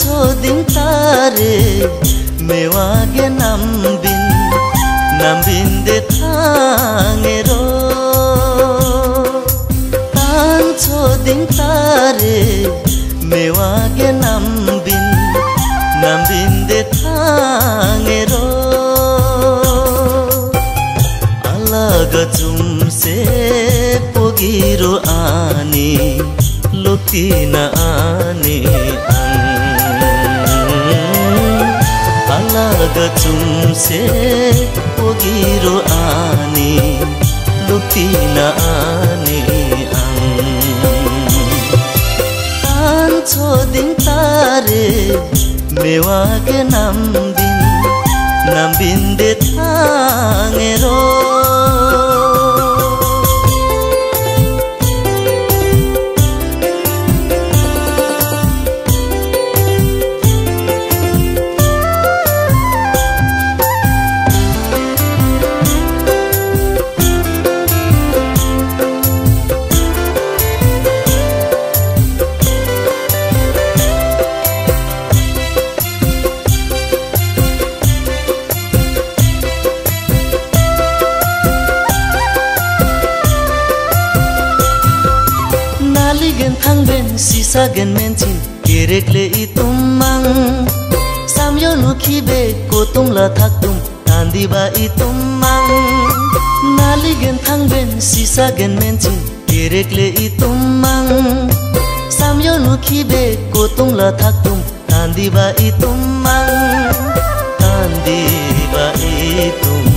ಚೋದಿಂತಾರೆ ಮೇವಾಗೆ ನಂಬಿನ್ ನಂಬಿಂದೆ ತಾಂಗೆರೋ ತಾನ್ ಚೋದಿಂತಾರೆ ಮೇವಾಗೆ ನಂಬಿನ್ ನಂಬಿಂದೆ ತಾಂಗೆರೋ ಅಲಗ ಚುಮ್ಸೆ ಪೊಗಿರು ಆನೆ ಲುಕಿನ ಆನೆ ಅಂಗ मार्ग चुम्से ओगिरो आने लुटिन आने आन्छो दिन तारे मेवाके नाम दिन नाम बिन्दे थाङेरो Gần thang bên si sa gần men chin kerek le i tôm mang sam yo nu khi be ko tum la thak tum tan đi ba tôm tum mang nali gần thang bên si sa gần men chin kerek le i tôm mang sam yo nu khi be ko tum la thak tum tan đi ba i tum mang tan đi ba i tum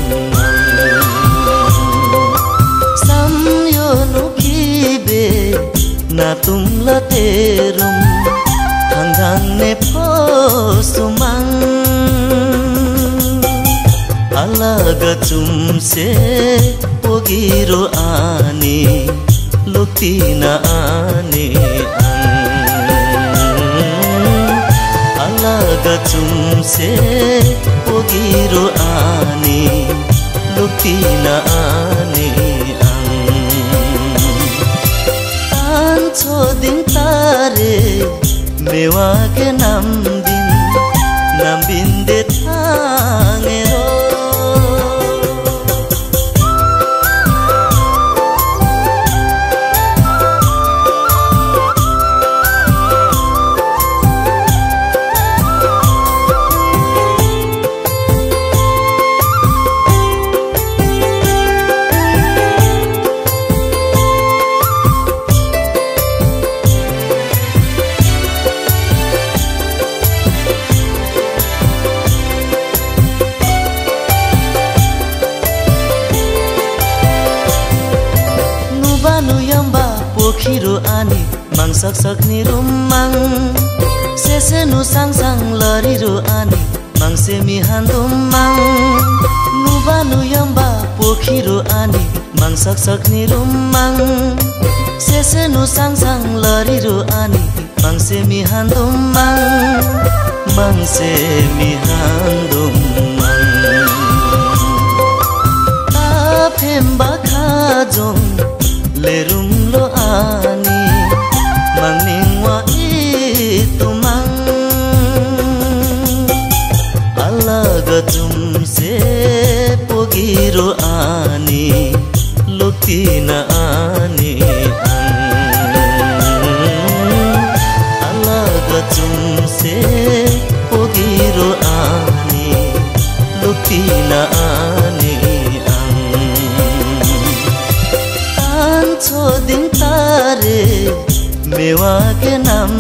ना तुम लतेरुम हंगाने पो सुमं अलग चुम से पोगीरो आने लुटी ना आने अलग चुम से पोगीरो आने लुटी ना आने මෙවාගේ නම්දින් නම්බින් දෙතා सङ सक सक्ने रुमाङ सेसेनु सङ सङ लरिरु आनी मङसे मिहान दुमाङ नुबानु यम्बा पोखिरु आनी मङ सक सक्ने रुमाङ सेसेनु सङ सङ लरिरु आनी मङसे मिहान दुमाङ मङसे मिहान दुमाङ आ fame alaga tumse pogiro ani lutina ani alaga tumse pogiro ani lutina ani an cho din tare मेवा के नाम